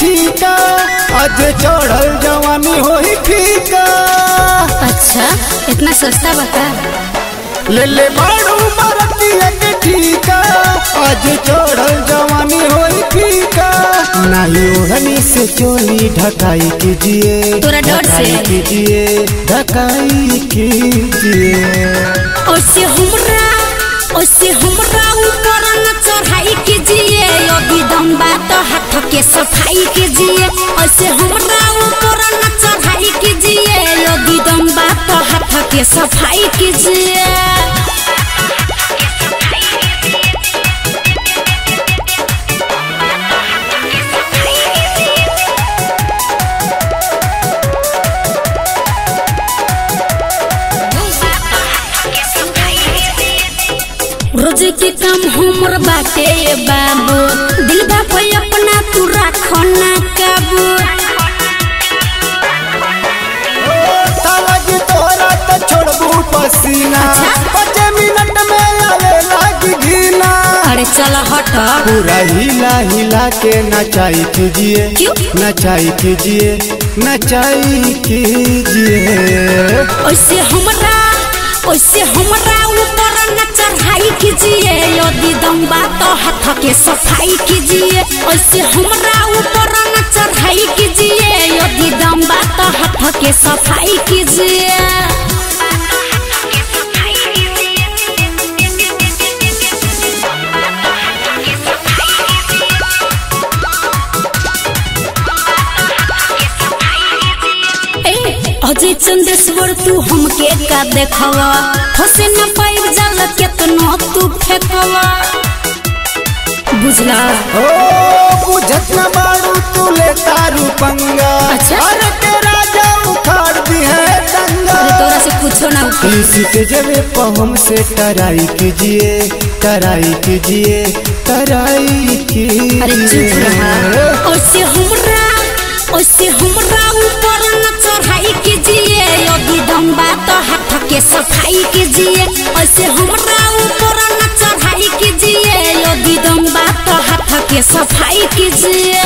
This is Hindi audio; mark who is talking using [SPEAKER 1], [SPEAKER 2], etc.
[SPEAKER 1] टीका आज चढ़ल जवानी होई फीका।
[SPEAKER 2] अच्छा इतना सस्ता बता।
[SPEAKER 1] ले ले बाड़ू मरतिया के ठीका। आज चढ़ल जवानी होई फीका। नाही ओढ़नी से चोली ढकाई कीजिए।
[SPEAKER 2] तोरा डर से?
[SPEAKER 1] ढकाई कीजिए ढकाई कीजिए।
[SPEAKER 2] ओसे हमरा ओसे हमरा ऊपर न दम बात हाथ के सफ़ाई कीजिए ऐसे हमरा ऊपर न चढ़ाई कीजिए बात हाथ के सफ़ाई कीजिए रोज के काम हमर बाटे बाबू। दिल बाप अपना तू राखो ना काबू।
[SPEAKER 1] तालाजी तोरा तो छोड़बू पसीना।
[SPEAKER 2] अच्छा?
[SPEAKER 1] पाँच मिनट में आवे लागी घीना।
[SPEAKER 2] अरे चल हट।
[SPEAKER 1] पूरा हिला हिला के नचाई कीजिए। नचाई कीजिए नचाई कीजिए।
[SPEAKER 2] ओसे हमरा ओसे हमरा चढ़ाई कीजिए यदि दम तो हाथ के सफ़ाई कीजिए ऐसे हमरा ऊपर न चढ़ाई कीजिए यदि दम तो हाथ के सफ़ाई अजय चंदेश्वर तू हमके का देखवा। फसे न पाइब जल केतनो तू फेंकवा। बुझला?
[SPEAKER 1] ओ बुझत न बारू तू ले तारू पंगा।
[SPEAKER 2] अच्छा?
[SPEAKER 1] अरे के राजा उखाड़ दी है दंगा।
[SPEAKER 2] अरे तोरा से कुछो ना।
[SPEAKER 1] इसी के जगह पर हमसे टराई कीजिए टराई कीजिए टराई कीजिए
[SPEAKER 2] अरे चुप रहा। ओसे हमरा ओसे हमरा ऊपर के सफ़ाई कीजिए, ऐसे हमरा ऊपर न चढ़ाई कीजिए। यदि दीदम बात हाथ के सफ़ाई कीजिए।